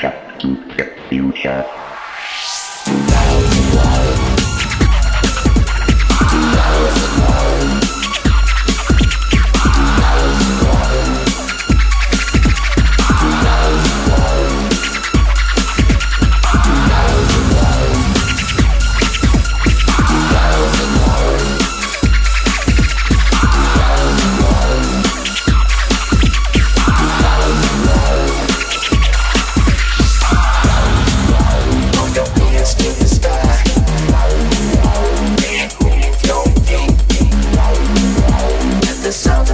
Captain Future. the